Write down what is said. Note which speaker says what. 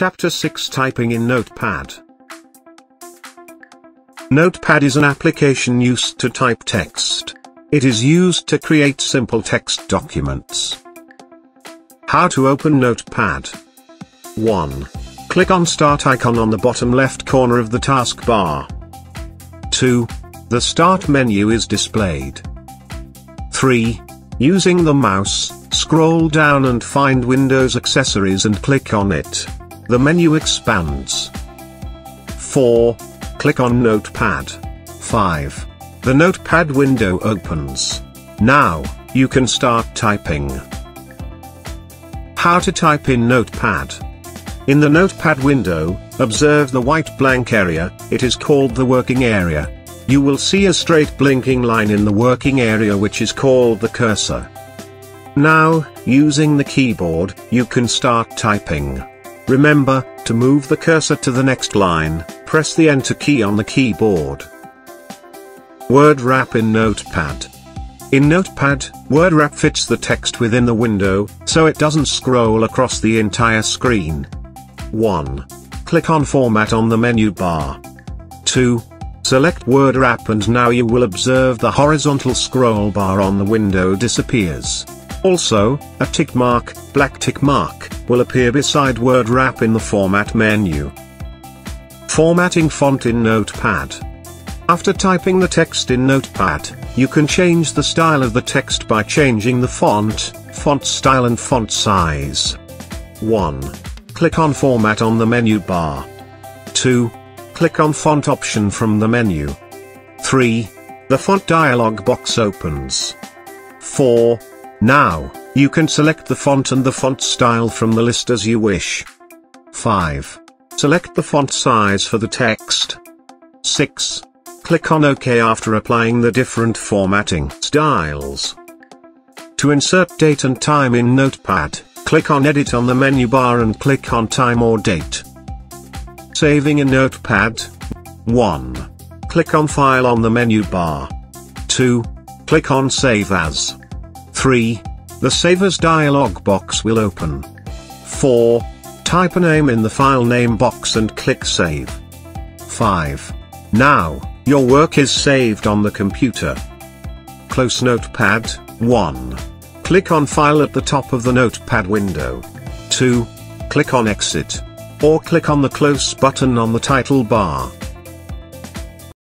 Speaker 1: Chapter 6 Typing in Notepad Notepad is an application used to type text. It is used to create simple text documents. How to open Notepad 1. Click on Start icon on the bottom left corner of the taskbar. 2. The Start menu is displayed. 3. Using the mouse, scroll down and find Windows Accessories and click on it. The menu expands. 4. Click on Notepad. 5. The Notepad window opens. Now, you can start typing. How to type in Notepad. In the Notepad window, observe the white blank area, it is called the working area. You will see a straight blinking line in the working area which is called the cursor. Now, using the keyboard, you can start typing. Remember, to move the cursor to the next line, press the Enter key on the keyboard. Word Wrap in Notepad. In Notepad, Word Wrap fits the text within the window, so it doesn't scroll across the entire screen. 1. Click on Format on the menu bar. 2. Select Word Wrap and now you will observe the horizontal scroll bar on the window disappears. Also, a tick mark, black tick mark, will appear beside Word Wrap in the Format menu. Formatting font in Notepad. After typing the text in Notepad, you can change the style of the text by changing the font, font style and font size. 1. Click on Format on the menu bar. 2. Click on Font option from the menu. 3. The font dialog box opens. 4. Now, you can select the font and the font style from the list as you wish. 5. Select the font size for the text. 6. Click on OK after applying the different formatting styles. To insert date and time in Notepad, Click on Edit on the menu bar and click on Time or Date. Saving in Notepad. 1. Click on File on the menu bar. 2. Click on Save As. 3. The Save As dialog box will open. 4. Type a name in the file name box and click Save. 5. Now, your work is saved on the computer. Close Notepad, 1. Click on File at the top of the Notepad window. 2. Click on Exit. Or click on the Close button on the title bar.